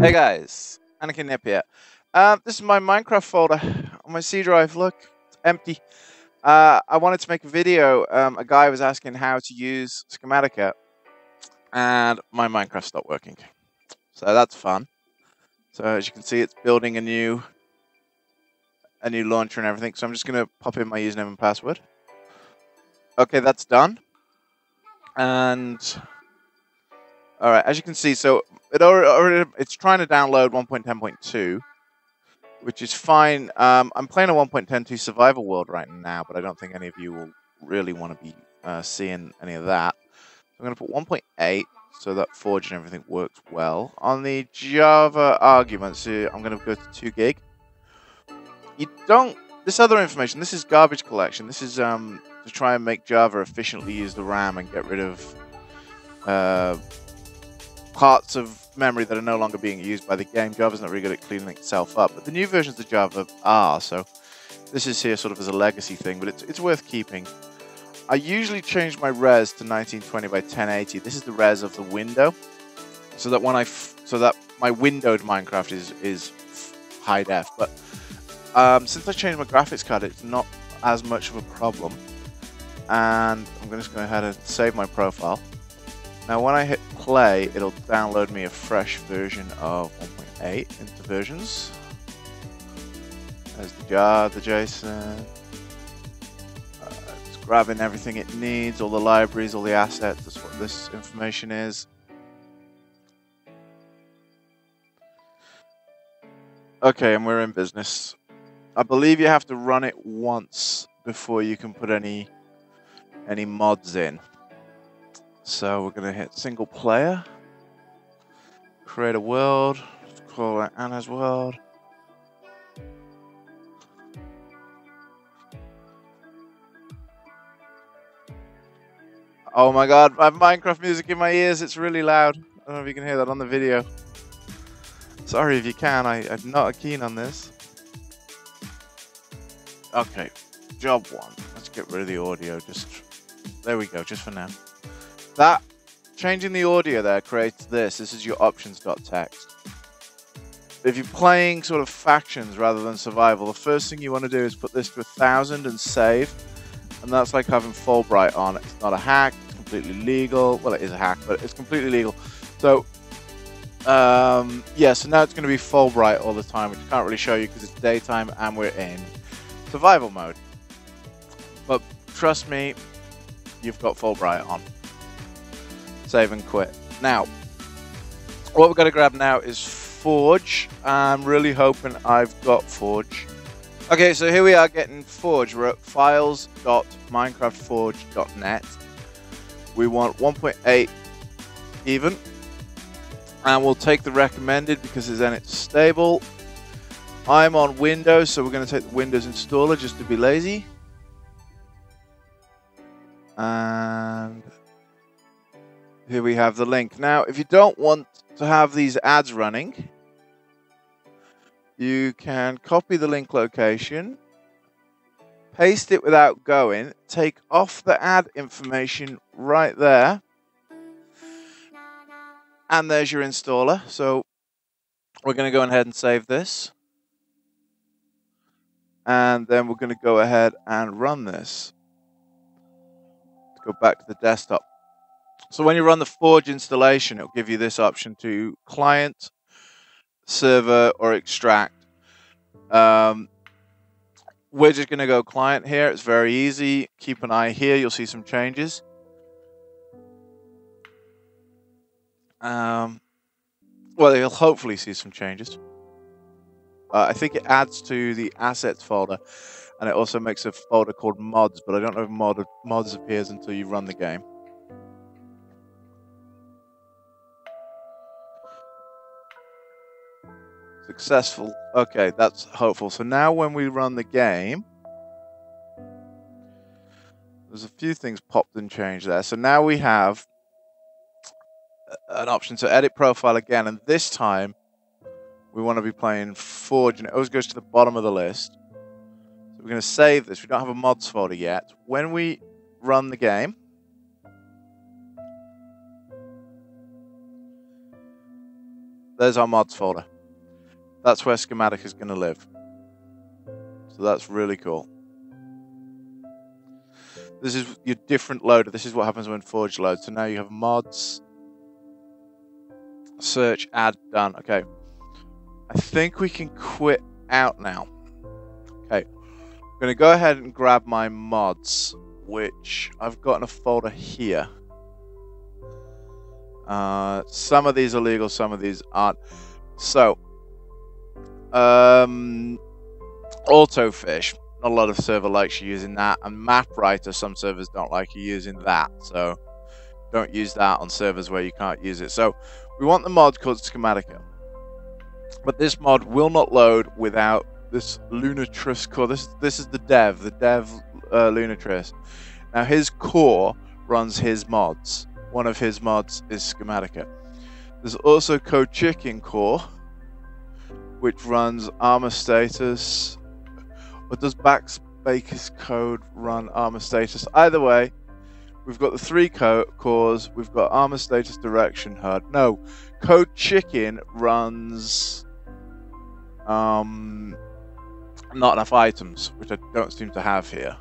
Hey guys, Anakin Nip here. Uh, this is my Minecraft folder on my C drive. Look, it's empty. Uh, I wanted to make a video. Um, a guy was asking how to use Schematica, and my Minecraft stopped working. So that's fun. So as you can see, it's building a new a new launcher and everything. So I'm just going to pop in my username and password. Okay, that's done. And all right, as you can see, so it already, it's trying to download 1.10.2, which is fine. Um, I'm playing a 1.10.2 survival world right now, but I don't think any of you will really want to be uh, seeing any of that. I'm going to put 1.8 so that Forge and everything works well. On the Java arguments, uh, I'm going to go to 2 gig. You don't... This other information, this is garbage collection. This is um, to try and make Java efficiently use the RAM and get rid of... Uh, parts of memory that are no longer being used by the game. Java's not really good at cleaning itself up, but the new versions of Java are, so this is here sort of as a legacy thing, but it's, it's worth keeping. I usually change my res to 1920 by 1080. This is the res of the window, so that when I so that my windowed Minecraft is is high def. But um, since I changed my graphics card, it's not as much of a problem. And I'm going to go ahead and save my profile. Now when I hit play, it'll download me a fresh version of 1.8 into versions. There's the jar, the JSON. Uh, it's grabbing everything it needs, all the libraries, all the assets. That's what this information is. Okay, and we're in business. I believe you have to run it once before you can put any any mods in. So we're going to hit single player, create a world, call it Anna's world. Oh my god, I have Minecraft music in my ears, it's really loud. I don't know if you can hear that on the video. Sorry if you can, I, I'm not keen on this. Okay, job one. Let's get rid of the audio, just... There we go, just for now. That changing the audio there creates this. This is your options.txt. If you're playing sort of factions rather than survival, the first thing you want to do is put this to a thousand and save. And that's like having Fullbright on. It's not a hack, it's completely legal. Well, it is a hack, but it's completely legal. So, um, yeah, so now it's going to be Fullbright all the time, which I can't really show you because it's daytime and we're in survival mode. But trust me, you've got Fullbright on save and quit. Now, what we're going to grab now is Forge. I'm really hoping I've got Forge. Okay, so here we are getting Forge. We're at files.minecraftforge.net. We want 1.8 even. And we'll take the recommended because then it's stable. I'm on Windows, so we're going to take the Windows installer just to be lazy. And here we have the link. Now, if you don't want to have these ads running, you can copy the link location, paste it without going, take off the ad information right there, and there's your installer. So we're going to go ahead and save this. And then we're going to go ahead and run this. Let's go back to the desktop. So when you run the Forge installation, it'll give you this option to client, server, or extract. Um, we're just going to go client here. It's very easy. Keep an eye here. You'll see some changes. Um, well, you'll hopefully see some changes. Uh, I think it adds to the assets folder, and it also makes a folder called mods, but I don't know if mod, mods appears until you run the game. Successful. Okay, that's hopeful. So now when we run the game, there's a few things popped and changed there. So now we have an option to edit profile again, and this time we want to be playing Forge, and it always goes to the bottom of the list. So we're going to save this. We don't have a mods folder yet. When we run the game, there's our mods folder. That's where schematic is going to live. So that's really cool. This is your different loader. This is what happens when Forge loads. So now you have mods, search, add, done. Okay. I think we can quit out now. Okay. I'm going to go ahead and grab my mods, which I've got in a folder here. Uh, some of these are legal, some of these aren't. So, um, Autofish. Not a lot of server likes you using that. And Map Writer, some servers don't like you using that. So, don't use that on servers where you can't use it. So, we want the mod called Schematica. But this mod will not load without this Lunatrius core. This, this is the dev, the dev uh, Lunatrius. Now, his core runs his mods. One of his mods is Schematica. There's also Code Chicken core, which runs armor status. Or does Backspace's code run armor status? Either way, we've got the three co cores. We've got armor status direction HUD. No, Code Chicken runs um, not enough items, which I don't seem to have here.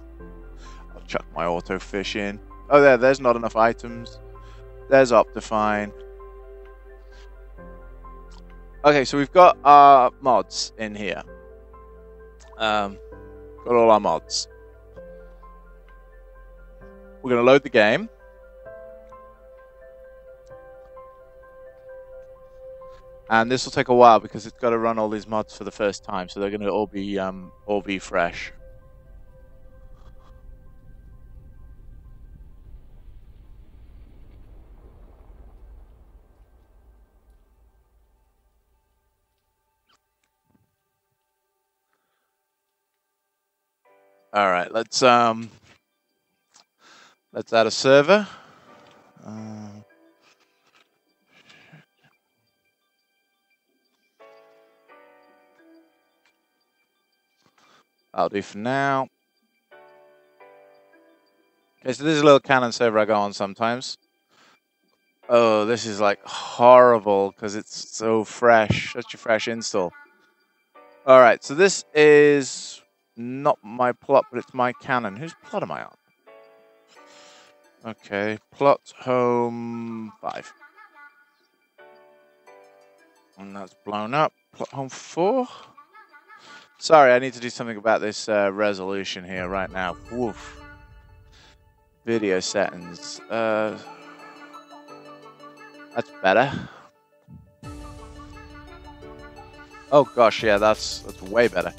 I'll chuck my auto fish in. Oh, there, there's not enough items. There's Optifine. Okay, so we've got our mods in here. Um, got all our mods. We're going to load the game. And this will take a while because it's got to run all these mods for the first time, so they're going to all be um, all be fresh. All right, let's um, let's add a server. Um, I'll do for now. Okay, so this is a little Cannon server I go on sometimes. Oh, this is like horrible because it's so fresh, such a fresh install. All right, so this is not my plot, but it's my cannon. Whose plot am I on? Okay, plot home five. And that's blown up. Plot home four. Sorry, I need to do something about this uh, resolution here right now. Woof. Video settings. Uh, that's better. Oh gosh, yeah, that's that's way better.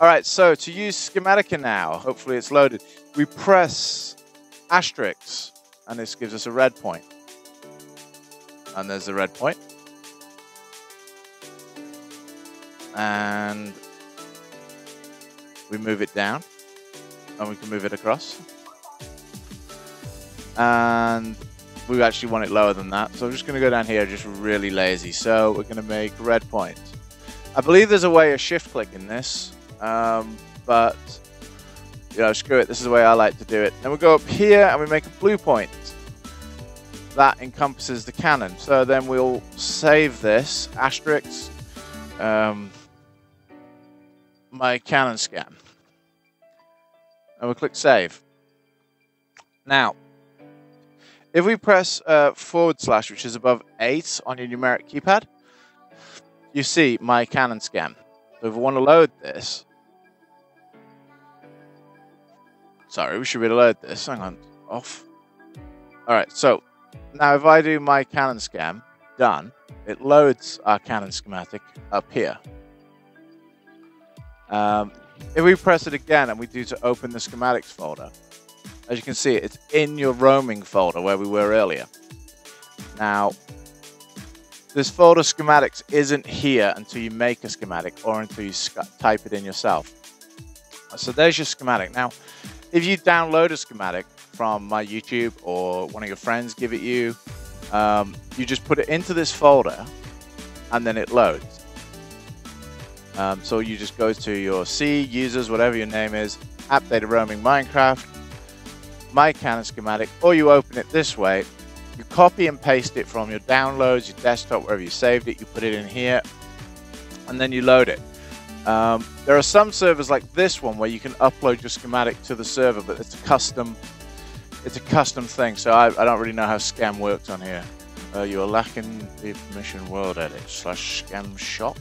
All right, so to use Schematica now, hopefully it's loaded, we press asterisk, and this gives us a red point. And there's the red point. And we move it down, and we can move it across. And we actually want it lower than that, so I'm just going to go down here, just really lazy. So we're going to make red point. I believe there's a way of shift clicking this, um, but, you know, screw it. This is the way I like to do it. Then we go up here and we make a blue point. That encompasses the cannon. So then we'll save this, asterisk, um, my cannon scan. And we'll click save. Now, if we press uh, forward slash, which is above 8 on your numeric keypad, you see my cannon scan. So if we want to load this, Sorry, we should reload this. Hang on. Off. Alright, so now if I do my cannon scan, done, it loads our cannon schematic up here. Um, if we press it again and we do to open the schematics folder, as you can see, it's in your roaming folder where we were earlier. Now, this folder schematics isn't here until you make a schematic or until you type it in yourself. So there's your schematic. Now, if you download a schematic from my YouTube or one of your friends give it you, um, you just put it into this folder and then it loads. Um, so you just go to your C, users, whatever your name is, app data roaming Minecraft, my cannon schematic, or you open it this way You copy and paste it from your downloads, your desktop, wherever you saved it. You put it in here, and then you load it. Um, there are some servers like this one where you can upload your schematic to the server, but it's a custom. It's a custom thing, so I, I don't really know how Scam works on here. Uh, you are lacking the permission world edit slash scam shop.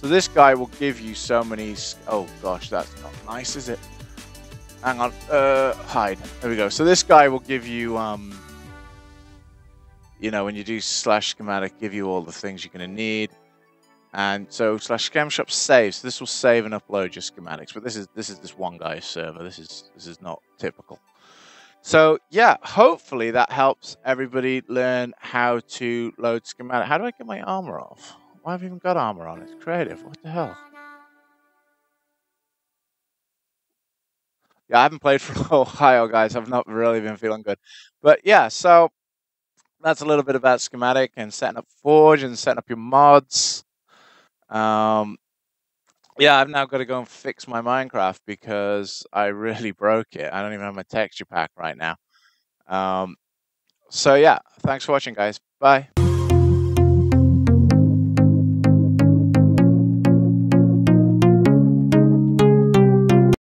So this guy will give you so many. Oh gosh, that's not nice, is it? Hang on. Uh, hide. There we go. So this guy will give you, um, you know, when you do slash schematic, give you all the things you're going to need. And so slash scam shop saves. So this will save and upload your schematics. But this is this is this one guy's server. This is this is not typical. So yeah, hopefully that helps everybody learn how to load schematic. How do I get my armor off? Why have I even got armor on? It's creative. What the hell? Yeah, I haven't played for a while, guys. I've not really been feeling good. But yeah, so that's a little bit about schematic and setting up Forge and setting up your mods. Um, yeah, I've now got to go and fix my Minecraft because I really broke it. I don't even have my texture pack right now. Um, so yeah, thanks for watching, guys. Bye.